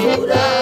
Buddha.